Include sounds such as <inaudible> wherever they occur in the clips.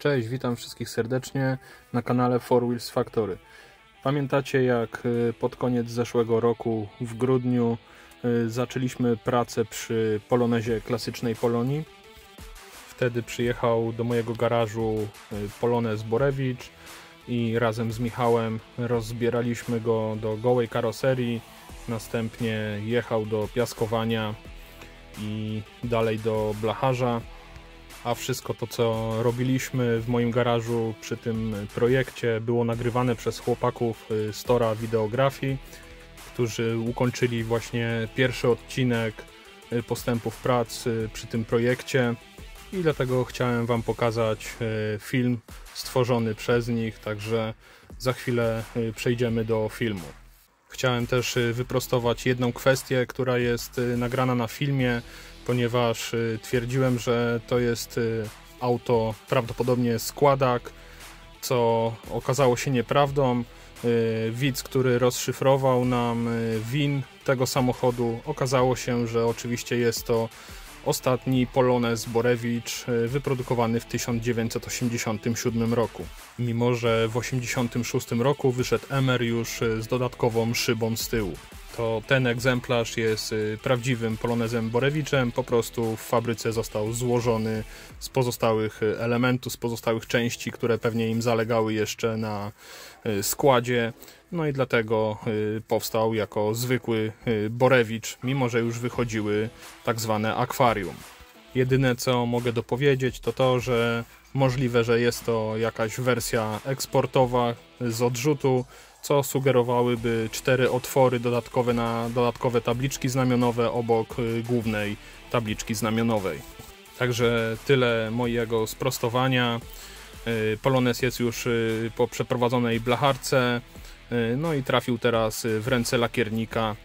Cześć, witam wszystkich serdecznie na kanale Four Wheels Factory. Pamiętacie jak y, pod koniec zeszłego roku w grudniu y, zaczęliśmy pracę przy Polonezie klasycznej Polonii? Wtedy przyjechał do mojego garażu y, Polonez Borewicz i razem z Michałem rozbieraliśmy go do gołej karoserii. Następnie jechał do piaskowania i dalej do blacharza a wszystko to, co robiliśmy w moim garażu przy tym projekcie, było nagrywane przez chłopaków Stora Wideografii, którzy ukończyli właśnie pierwszy odcinek postępów prac przy tym projekcie i dlatego chciałem Wam pokazać film stworzony przez nich, także za chwilę przejdziemy do filmu. Chciałem też wyprostować jedną kwestię, która jest nagrana na filmie, ponieważ y, twierdziłem, że to jest y, auto prawdopodobnie składak, co okazało się nieprawdą. Y, widz, który rozszyfrował nam win tego samochodu, okazało się, że oczywiście jest to ostatni Polonez Borewicz wyprodukowany w 1987 roku. Mimo, że w 1986 roku wyszedł Emer już z dodatkową szybą z tyłu to ten egzemplarz jest y, prawdziwym polonezem Borewiczem, po prostu w fabryce został złożony z pozostałych y, elementów, z pozostałych części, które pewnie im zalegały jeszcze na y, składzie. No i dlatego powstał jako zwykły Borewicz, mimo że już wychodziły tak zwane akwarium. Jedyne co mogę dopowiedzieć to to, że możliwe, że jest to jakaś wersja eksportowa z odrzutu, co sugerowałyby cztery otwory dodatkowe na dodatkowe tabliczki znamionowe obok y, głównej tabliczki znamionowej. Także tyle mojego sprostowania. Y, Polones jest już y, po przeprowadzonej blacharce, no i trafił teraz w ręce lakiernika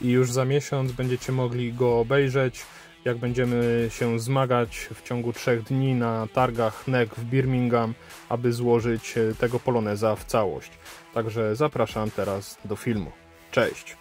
i już za miesiąc będziecie mogli go obejrzeć, jak będziemy się zmagać w ciągu trzech dni na targach NEC w Birmingham, aby złożyć tego poloneza w całość. Także zapraszam teraz do filmu. Cześć!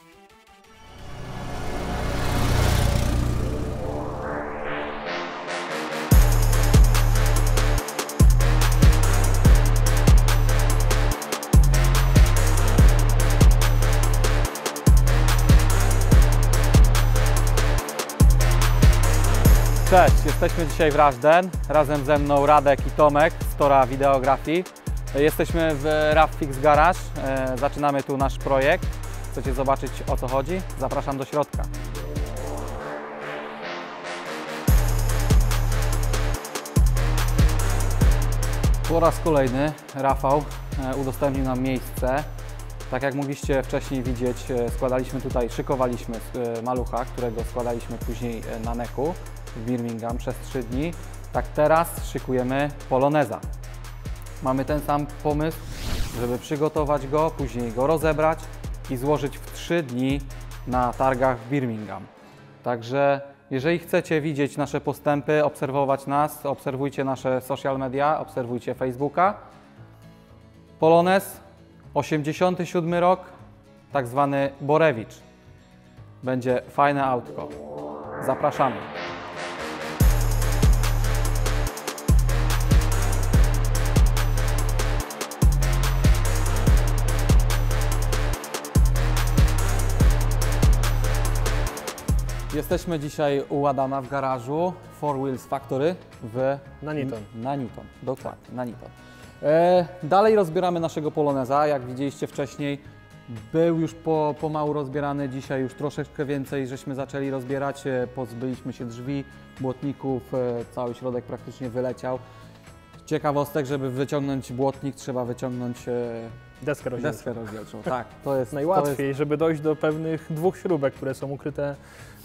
Cześć, jesteśmy dzisiaj w Rajden. Razem ze mną Radek i Tomek z Tora Wideografii. Jesteśmy w Raffix Garage. E, zaczynamy tu nasz projekt. Chcecie zobaczyć o co chodzi? Zapraszam do środka. Po raz kolejny Rafał e, udostępnił nam miejsce. Tak jak mogliście wcześniej widzieć, e, składaliśmy tutaj, szykowaliśmy malucha, którego składaliśmy później na neku w Birmingham przez 3 dni. Tak teraz szykujemy poloneza. Mamy ten sam pomysł, żeby przygotować go, później go rozebrać i złożyć w 3 dni na targach w Birmingham. Także jeżeli chcecie widzieć nasze postępy, obserwować nas, obserwujcie nasze social media, obserwujcie Facebooka. Polonez, 87 rok, tak zwany Borewicz. Będzie fajne autko. Zapraszamy. Jesteśmy dzisiaj u Adama w garażu Four Wheels Factory w na Newton. Na Newton, dokładnie, na Newton. E, dalej rozbieramy naszego Poloneza, jak widzieliście wcześniej. Był już po, pomału rozbierany, dzisiaj już troszeczkę więcej żeśmy zaczęli rozbierać. E, pozbyliśmy się drzwi, błotników, e, cały środek praktycznie wyleciał. Ciekawostek, żeby wyciągnąć błotnik trzeba wyciągnąć e, deskę rozdzielczą. Deskę rozdzielczą, tak. To jest najłatwiej, to jest... żeby dojść do pewnych dwóch śrubek, które są ukryte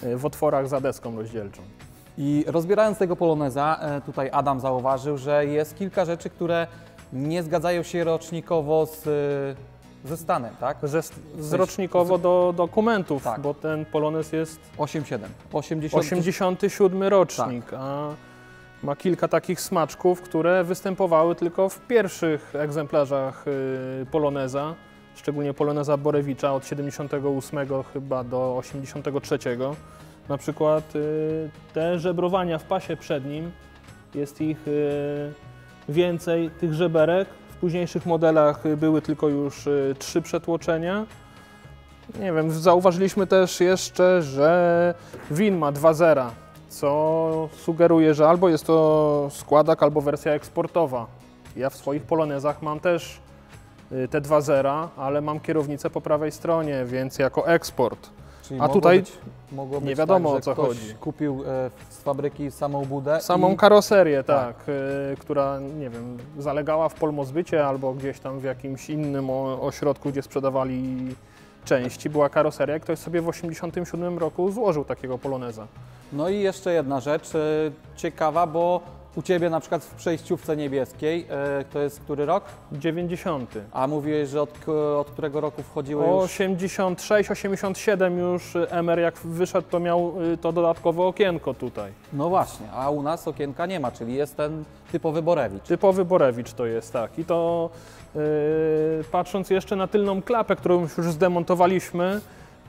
w otworach za deską rozdzielczą. I rozbierając tego poloneza, e, tutaj Adam zauważył, że jest kilka rzeczy, które nie zgadzają się rocznikowo z, e, ze stanem, tak? Ze, z rocznikowo do dokumentów, tak. bo ten polonez jest 87. 80... 87 rocznik, tak. a ma kilka takich smaczków, które występowały tylko w pierwszych egzemplarzach y, poloneza szczególnie Poloneza Borewicza od 78 chyba do 83. Na przykład y, te żebrowania w pasie przednim, jest ich y, więcej tych żeberek. W późniejszych modelach były tylko już trzy przetłoczenia. Nie wiem, zauważyliśmy też jeszcze, że WIN ma 2.0, co sugeruje, że albo jest to składak, albo wersja eksportowa. Ja w swoich polonezach mam też y, te 2.0, ale mam kierownicę po prawej stronie, więc jako eksport. Czyli A tutaj być, mogło nie być wiadomo, tak, o co ktoś chodzi. kupił e, z fabryki samą budę Samą i karoserię, Tak. tak, y, która, nie wiem, zalegała w polmozbycie albo gdzieś tam w jakimś innym ośrodku, gdzie sprzedawali części, była karoseria. Ktoś sobie w 1987 roku złożył takiego poloneza. No i jeszcze jedna rzecz e, ciekawa, bo u Ciebie na przykład w przejściówce niebieskiej, e, to jest który rok? 90. A mówiłeś, że od, od którego roku wchodziły już... 86, 87 już y, MR jak wyszedł, to miał y, to dodatkowe okienko tutaj. No właśnie, a u nas okienka nie ma, czyli jest ten typowy Borewicz. Typowy Borewicz to jest, tak. I to yy, patrząc jeszcze na tylną klapę, którą już zdemontowaliśmy,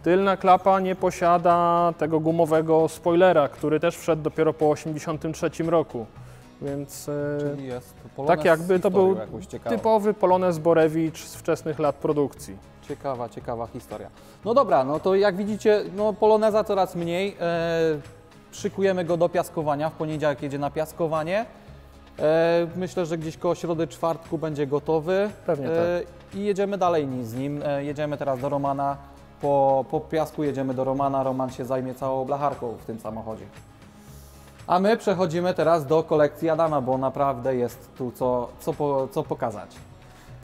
tylna klapa nie posiada tego gumowego spoilera, który też wszedł dopiero po 83 roku. Więc yy, Czyli jest tak jakby to był typowy Polonez Borewicz z wczesnych lat produkcji. Ciekawa, ciekawa historia. No dobra, no to jak widzicie, no poloneza coraz mniej. E, szykujemy go do piaskowania. W poniedziałek jedzie na piaskowanie. E, myślę, że gdzieś koło środy, czwartku będzie gotowy. E, Pewnie tak. I jedziemy dalej z nim. E, jedziemy teraz do Romana. Po, po piasku jedziemy do Romana. Roman się zajmie całą blacharką w tym samochodzie. A my przechodzimy teraz do kolekcji Adama, bo naprawdę jest tu co, co, po, co pokazać.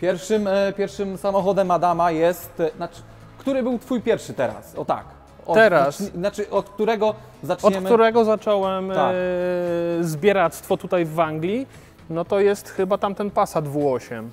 Pierwszym, e, pierwszym samochodem Adama jest. e, Znaczy, który był Twój pierwszy teraz? O tak. Od, Teraz. zacznij- Znaczy, od którego Od zaczniemy? którego zacząłem Tak. e, zbieractwo tutaj w Anglii, no to jest chyba tamten Passat W8.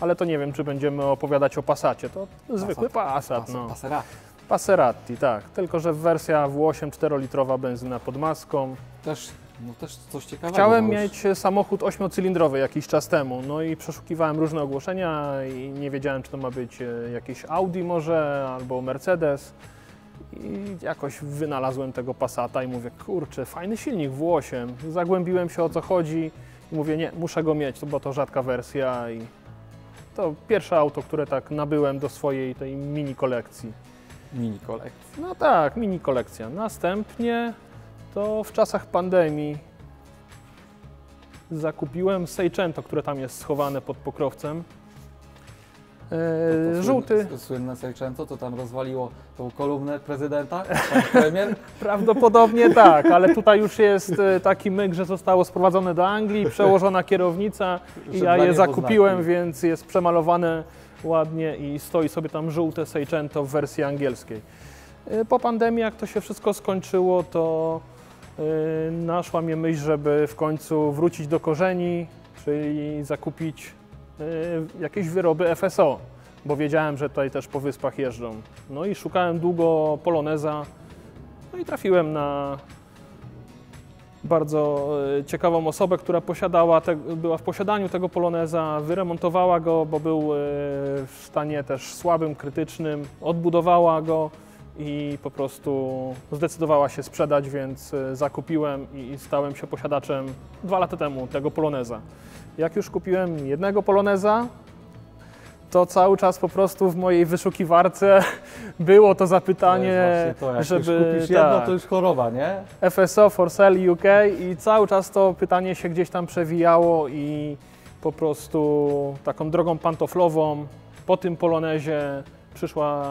Ale to nie wiem, czy będziemy opowiadać o Passacie. To zwykły Passat. Pas, no. Passera. Passerati, tak. Tylko, że wersja W8 4-litrowa benzyna pod maską. Też, no też coś ciekawego. Chciałem mieć samochód 8-cylindrowy jakiś czas temu, no i przeszukiwałem różne ogłoszenia i nie wiedziałem, czy to ma być e, jakieś Audi może, albo Mercedes. I jakoś wynalazłem tego Passata i mówię, kurczę, fajny silnik W8. Zagłębiłem się o co chodzi i mówię, nie, muszę go mieć, bo to rzadka wersja i to pierwsze auto, które tak nabyłem do swojej tej mini kolekcji. Mini kolekcji. No tak, mini kolekcja. Następnie to w czasach pandemii zakupiłem Seicento, które tam jest schowane pod pokrowcem. To- to żółty, Słynne, Seicento, to tam rozwaliło tą kolumnę prezydenta, pan <laughs> premier. prawdopodobnie tak, ale tutaj już jest e, taki myk, że zostało sprowadzone do Anglii, przełożona kierownica i ja je zakupiłem, więc jest przemalowane ładnie i stoi sobie tam żółte Seicento w wersji angielskiej. E, Po pandemii, jak to się wszystko skończyło, to e, naszła mnie myśl, żeby w końcu wrócić do korzeni, czyli zakupić e, jakieś wyroby FSO, bo wiedziałem, że tutaj też po wyspach jeżdżą. No i szukałem długo Poloneza, no i trafiłem na bardzo e, ciekawą osobę, która posiadała te, była w posiadaniu tego Poloneza, wyremontowała go, bo był e, w stanie też słabym, krytycznym, odbudowała go i po prostu zdecydowała się sprzedać, więc e, zakupiłem i i stałem się posiadaczem dwa lata temu tego Poloneza. Jak już kupiłem jednego Poloneza, to cały czas po prostu w mojej wyszukiwarce <laughs> było to zapytanie, to to, jak żeby już kupisz jedno, tak, to już choroba, nie? FSO for Sale UK i cały czas to pytanie się gdzieś tam przewijało i po prostu taką drogą pantoflową po tym polonezie przyszła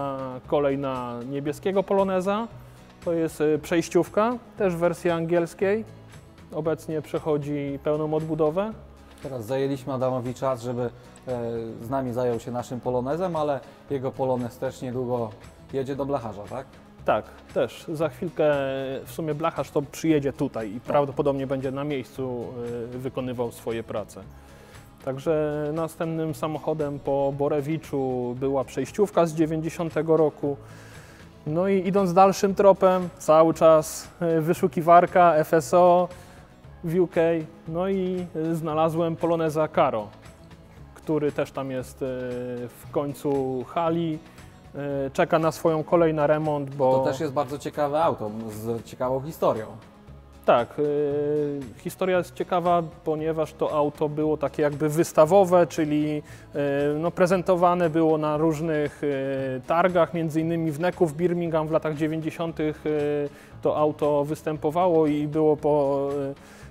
kolej na niebieskiego poloneza. To jest y, przejściówka, też w wersji angielskiej. Obecnie przechodzi pełną odbudowę. Teraz zajęliśmy Adamowi czas, żeby z nami zajął się naszym polonezem, ale jego polonez też niedługo jedzie do blacharza, tak? Tak, też. Za chwilkę w sumie blacharz to przyjedzie tutaj i prawdopodobnie będzie na miejscu y, wykonywał swoje prace. Także następnym samochodem po Borewiczu była przejściówka z 90 roku. No i idąc dalszym tropem, cały czas y, wyszukiwarka FSO w UK. No i znalazłem Poloneza Caro, który też tam jest y, w końcu hali. y, Czeka na swoją kolej na remont, bo To też jest bardzo ciekawe auto z ciekawą historią. Tak, y, historia jest ciekawa, ponieważ to auto było takie jakby wystawowe, czyli no, prezentowane było na różnych targach, między innymi w Neku w Birmingham w latach 90. y, to auto występowało i było po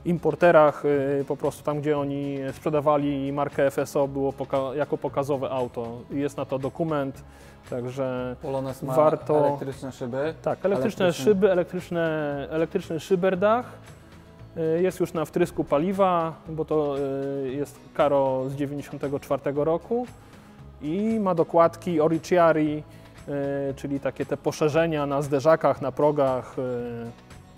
importerach, y, po prostu tam, gdzie oni sprzedawali markę FSO, było poka jako pokazowe auto. Jest na to dokument, także Polones ma Warto- elektryczne szyby. tak, elektryczne Elektryczny. szyby, elektryczne, elektryczny szyberdach. Y, Jest już na wtrysku paliwa, bo to y, jest Karo z 94 roku i ma dokładki Oriciari, czyli takie te poszerzenia na zderzakach, na progach.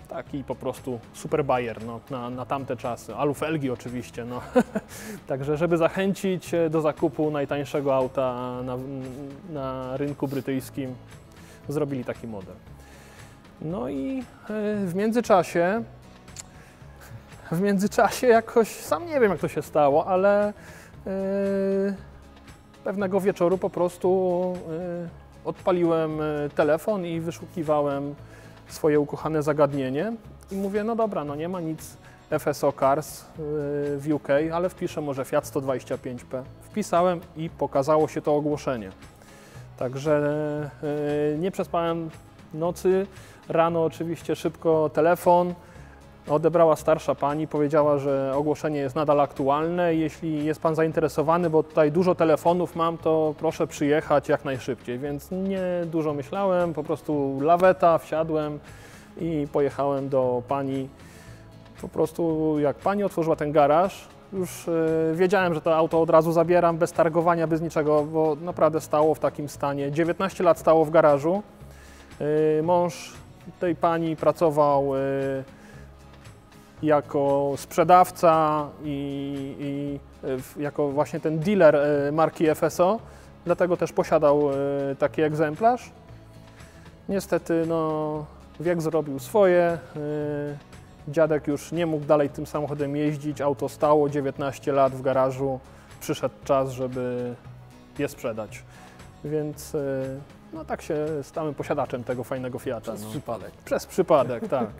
Taki po prostu super bajer no, na, na tamte czasy. Alufelgi oczywiście. No. <laughs> Także żeby zachęcić e, do zakupu najtańszego auta na, na rynku brytyjskim, zrobili taki model. No i e, w międzyczasie, w międzyczasie jakoś, sam nie wiem jak to się stało, ale e, pewnego wieczoru po prostu e, odpaliłem telefon i wyszukiwałem swoje ukochane zagadnienie i mówię, no dobra, no nie ma nic FSO Cars e, w UK, ale wpiszę może Fiat 125P. Wpisałem i pokazało się to ogłoszenie. Także e, nie przespałem nocy. Rano oczywiście szybko telefon. Odebrała starsza pani, powiedziała, że ogłoszenie jest nadal aktualne. Jeśli jest pan zainteresowany, bo tutaj dużo telefonów mam, to proszę przyjechać jak najszybciej. Więc nie dużo myślałem, po prostu laweta, wsiadłem i pojechałem do pani. Po prostu jak pani otworzyła ten garaż, już e, wiedziałem, że to auto od razu zabieram bez targowania, bez niczego, bo naprawdę stało w takim stanie. 19 lat stało w garażu. E, Mąż tej pani pracował e, jako sprzedawca i, i e, jako właśnie ten dealer e, marki FSO, dlatego też posiadał e, taki egzemplarz. Niestety no, wiek zrobił swoje. Dziadek już nie mógł dalej tym samochodem jeździć, auto stało 19 lat w garażu, przyszedł czas, żeby je sprzedać. Więc no tak się stałem posiadaczem tego fajnego Fiata. Przez No. przypadek. Przez przypadek, tak. <laughs>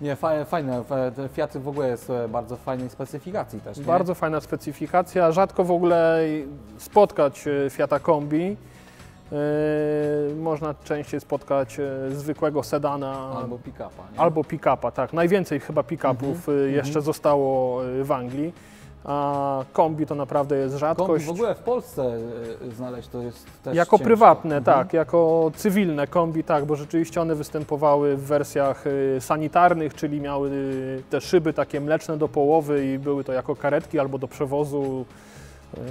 Nie, fa- fajne. Fa- te Fiaty w ogóle jest e, bardzo fajnej specyfikacji też. Nie? Bardzo fajna specyfikacja. Rzadko w ogóle spotkać e, Fiata Kombi. E, Można częściej spotkać zwykłego sedana Albo pick-upa. albo pick-upa. Tak, najwięcej chyba pick-upów Mhm, jeszcze zostało e, w Anglii. A kombi to naprawdę jest Kombi rzadkość. w ogóle w Polsce e, znaleźć to jest też Jako ciężko. prywatne, Mhm. tak, jako cywilne kombi, tak, bo rzeczywiście one występowały w wersjach y, sanitarnych, czyli miały y, te szyby takie mleczne do połowy i były to jako karetki albo do przewozu,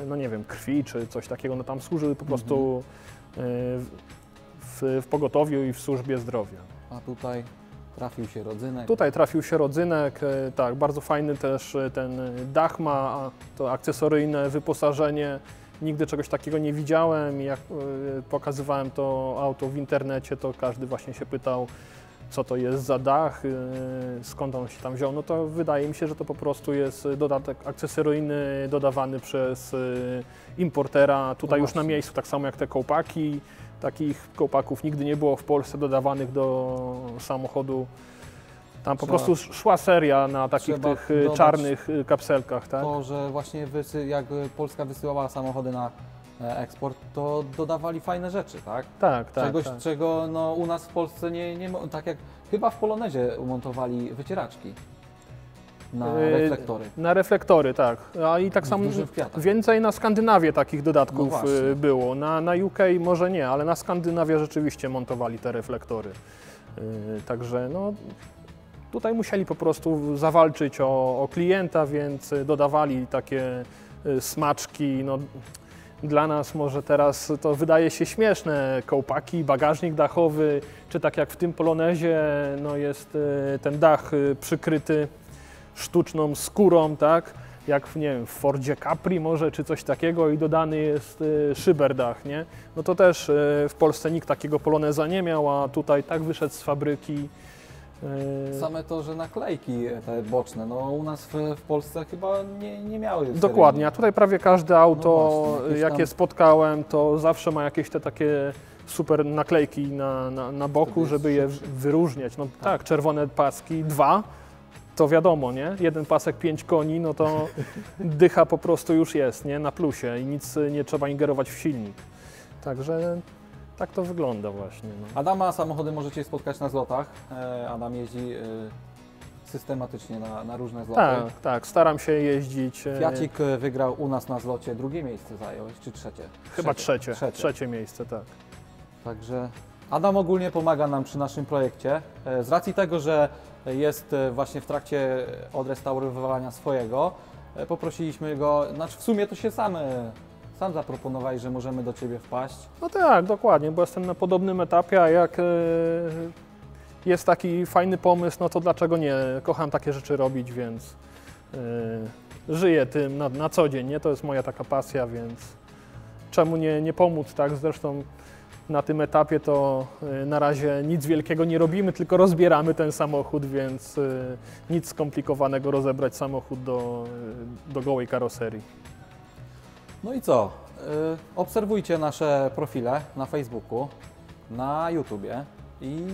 no nie wiem, krwi czy coś takiego, no tam służyły po prostu y, w, w pogotowiu i w służbie zdrowia. A tutaj trafił się rodzynek. Tutaj trafił się rodzynek, e, tak, bardzo fajny też e, ten dach ma, to akcesoryjne wyposażenie. Nigdy czegoś takiego nie widziałem jak e, pokazywałem to auto w internecie, to każdy właśnie się pytał, co to jest za dach, skąd on się tam wziął. No to wydaje mi się, że to po prostu jest dodatek akcesoryjny dodawany przez importera tutaj No już na miejscu, tak samo jak te kołpaki. Takich kołpaków nigdy nie było w Polsce dodawanych do samochodu. Tam po Trzeba- prostu szła seria na takich trzeba tych y, dodać czarnych y, kapselkach, tak? To, że właśnie jak Polska wysyłała samochody na e, eksport, to dodawali fajne rzeczy, tak? Tak, tak. Czegoś, tak. czego no, u nas w Polsce nie, nie tak jak chyba w Polonezie umontowali wycieraczki na Yy, reflektory. Na reflektory, tak. A i tak samo więcej na Skandynawię takich No dodatków właśnie. y, było. Na, na UK może nie, ale na Skandynawię rzeczywiście montowali te reflektory. Y, Także no, tutaj musieli po prostu zawalczyć o, o klienta, więc y, dodawali takie y, smaczki. No, dla nas może teraz to wydaje się śmieszne, kołpaki, bagażnik dachowy, czy tak jak w tym Polonezie no jest y, ten dach y, przykryty sztuczną skórą, tak? Jak w, nie wiem, w Fordzie Capri może, czy coś takiego i dodany jest y, szyberdach, nie? No to też y, w Polsce nikt takiego poloneza nie miał, a tutaj tak wyszedł z fabryki. y, Same to, że naklejki e, te boczne, no u nas w, w Polsce chyba nie, nie miały Dokładnie, a tutaj prawie każde auto, No właśnie, jakieś jakie tam- spotkałem, to zawsze ma jakieś te takie super naklejki na, na, na boku, żeby je szybszy. wyróżniać. No tak, czerwone paski, dwa, to wiadomo, nie? Jeden pasek, pięć koni, no to dycha po prostu już jest, nie? Na plusie i nic nie trzeba ingerować w silnik. Także tak to wygląda właśnie. No. Adama samochody możecie spotkać na zlotach. E, Adam jeździ e, systematycznie na, na różne zloty. Tak, tak, staram się jeździć. Fiacik e, wygrał u nas na zlocie, drugie miejsce zająłeś, czy trzecie? Chyba trzecie, Trzecie. trzecie miejsce, tak. Także Adam ogólnie pomaga nam przy naszym projekcie. E, Z racji tego, że jest e, właśnie w trakcie odrestaurowywania swojego, e, poprosiliśmy go, znaczy w sumie to się sam, e, sam zaproponowałeś, że możemy do Ciebie wpaść. No tak, dokładnie, bo jestem na podobnym etapie, a jak e, jest taki fajny pomysł, no to dlaczego nie? Kocham takie rzeczy robić, więc e, żyję tym na, na co dzień, nie? To jest moja taka pasja, więc czemu nie, nie pomóc, tak? Zresztą na tym etapie to e, na razie nic wielkiego nie robimy, tylko rozbieramy ten samochód, więc e, nic skomplikowanego rozebrać samochód do, do gołej karoserii. No i co? Y, Obserwujcie nasze profile na Facebooku, na YouTubie i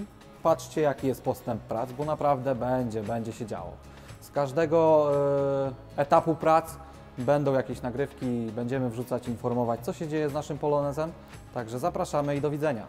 patrzcie, jaki jest postęp prac, bo naprawdę będzie, będzie się działo. Z każdego y, etapu prac będą jakieś nagrywki, będziemy wrzucać, informować, co się dzieje z naszym Polonezem. Także zapraszamy i do widzenia.